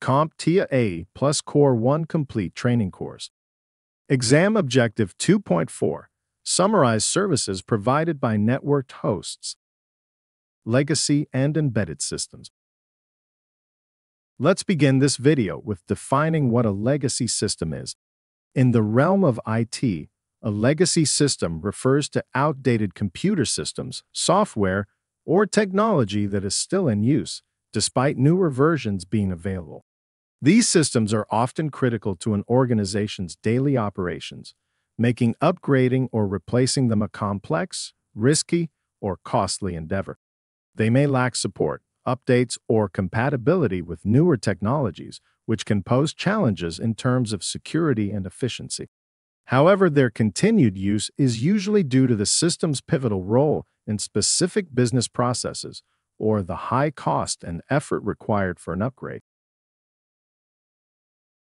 CompTIA A plus Core 1 Complete Training Course. Exam Objective 2.4 Summarize services provided by networked hosts, legacy and embedded systems. Let's begin this video with defining what a legacy system is. In the realm of IT, a legacy system refers to outdated computer systems, software, or technology that is still in use, despite newer versions being available. These systems are often critical to an organization's daily operations, making upgrading or replacing them a complex, risky, or costly endeavor. They may lack support, updates, or compatibility with newer technologies, which can pose challenges in terms of security and efficiency. However, their continued use is usually due to the system's pivotal role in specific business processes or the high cost and effort required for an upgrade.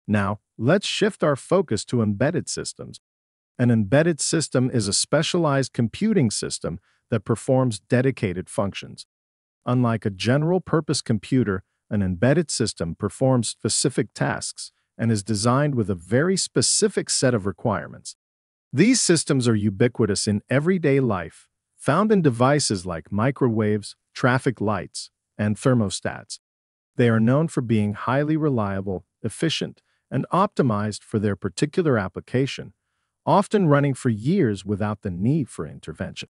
Now, let's shift our focus to embedded systems. An embedded system is a specialized computing system that performs dedicated functions. Unlike a general-purpose computer, an embedded system performs specific tasks and is designed with a very specific set of requirements. These systems are ubiquitous in everyday life, found in devices like microwaves, traffic lights, and thermostats. They are known for being highly reliable, efficient, and optimized for their particular application, often running for years without the need for intervention.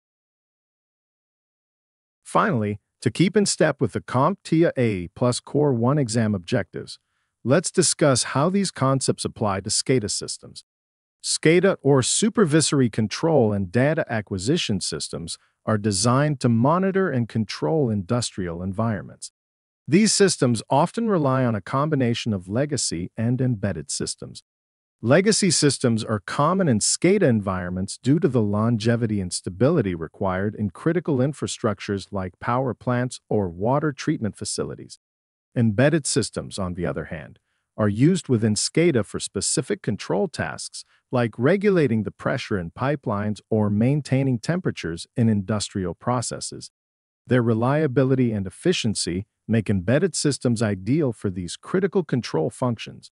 Finally, to keep in step with the CompTIA A plus Core 1 exam objectives, let's discuss how these concepts apply to SCADA systems. SCADA, or Supervisory Control and Data Acquisition Systems, are designed to monitor and control industrial environments. These systems often rely on a combination of legacy and embedded systems. Legacy systems are common in SCADA environments due to the longevity and stability required in critical infrastructures like power plants or water treatment facilities. Embedded systems, on the other hand, are used within SCADA for specific control tasks like regulating the pressure in pipelines or maintaining temperatures in industrial processes. Their reliability and efficiency make embedded systems ideal for these critical control functions.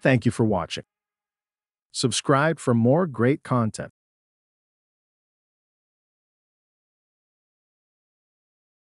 Thank you for watching. Subscribe for more great content.